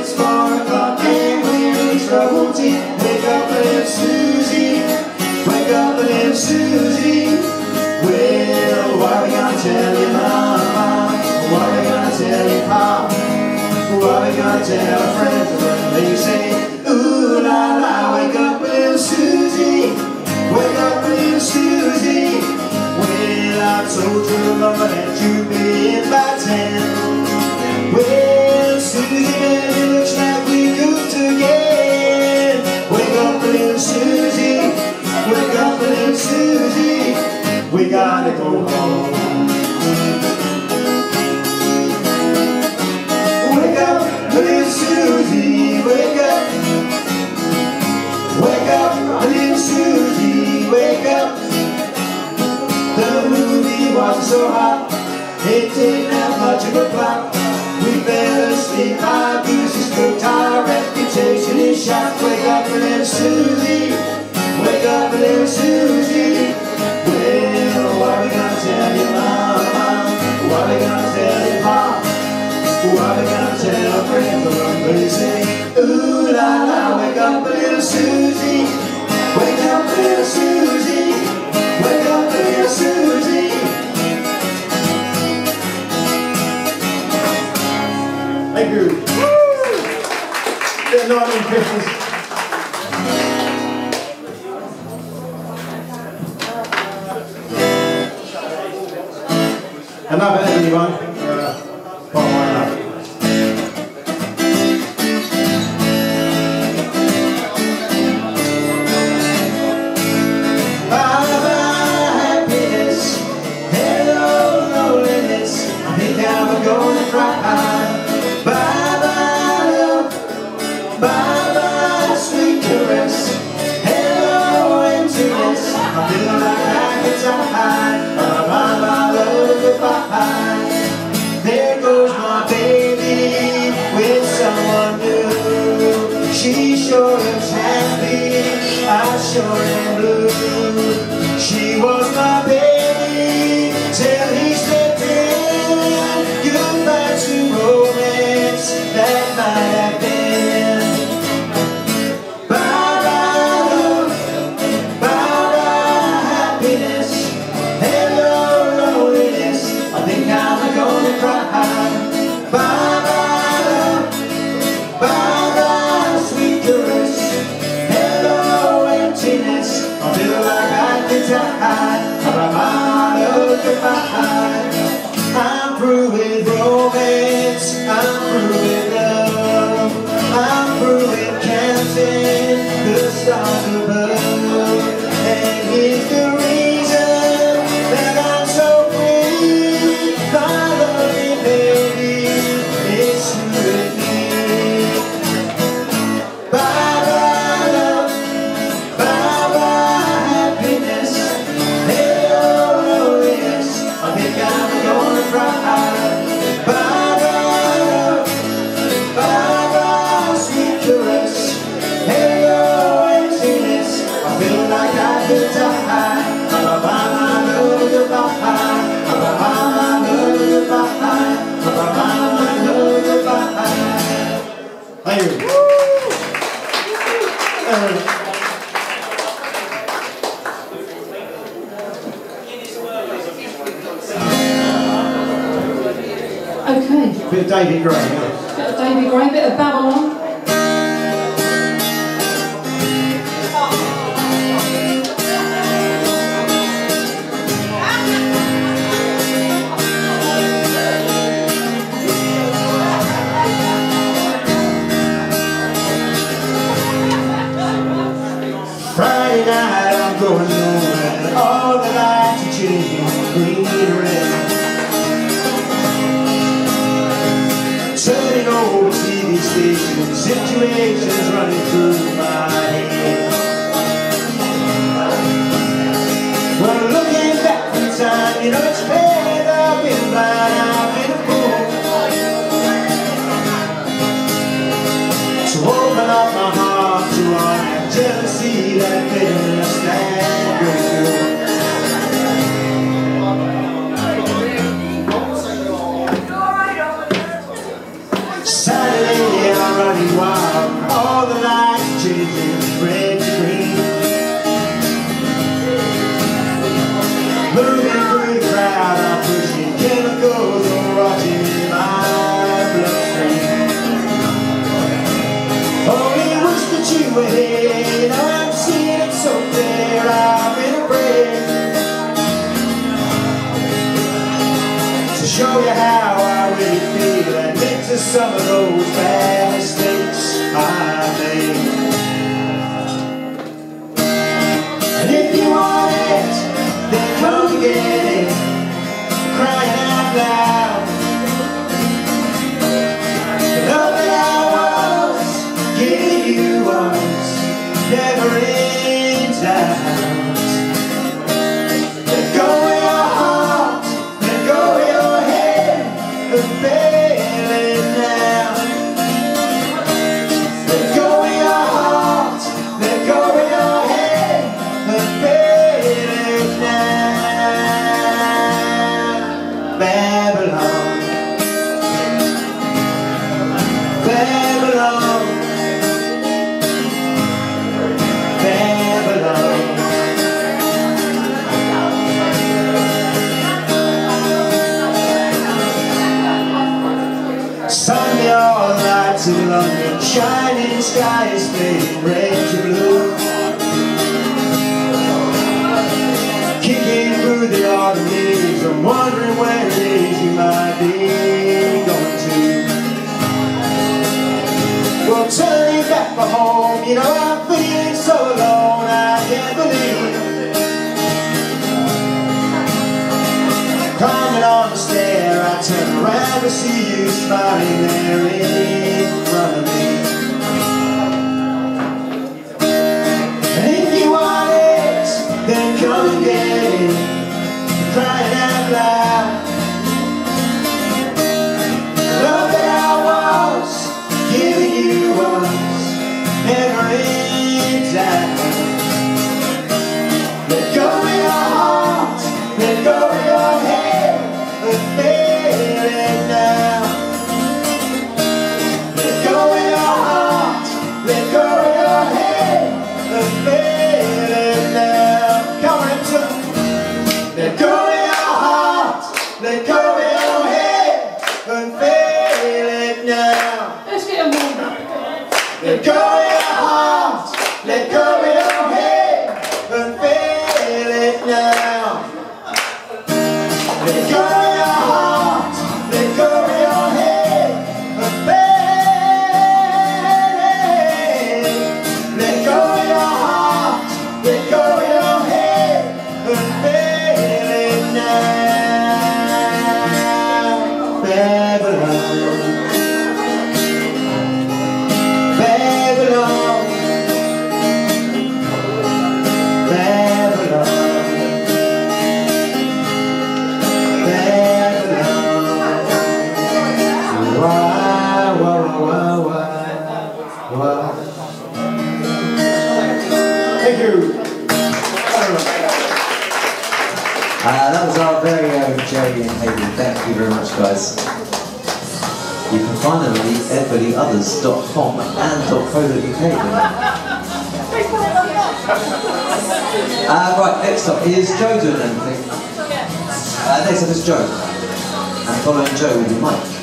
It's far o'clock and we're in trouble deep. Wake up, little Susie. Wake up, little Susie. Well, what are we gonna tell your mama? What are we gonna tell your pop? What are we gonna tell our friends when they say, Ooh la la, wake up, little Susie. Wake up, little Susie. Well, I told your mama that you'd be in by ten. Well, Susie. Gotta go home. Wake up, little Susie, wake up. Wake up, little Susie, wake up. The movie wasn't so hot, it didn't have much of a plot. We fell asleep, our goose cooked, our reputation is shot. Wake up, little Susie, wake up, little Susie. Say, Ooh la la, wake up little Susie, wake up little Susie, wake up little Susie. Thank you. Good morning, Christmas. Another anyone? Happy, goodbye. I'm through Okay, bit of David Gray. yeah. bit of David Gray, bit of Babylon. Friday night I'm going and all the lights are changing situations running through I'm so clear, I'm in a To show you how I really feel some of those bad mistakes I made Shining sky is fading red to blue. Kicking through the autumn leaves I'm wondering where it is you might be going to. Well, turning back for home You know I'm feeling so alone I can't believe Climbing on the stair, I turn around to see you smiling there in front of me. Hayley. Thank you very much, guys. You can find them at everybodyothers.com and .co.uk. Uh, right, next up is Joe doing anything. Uh, next up is Joe. And following Joe will be Mike.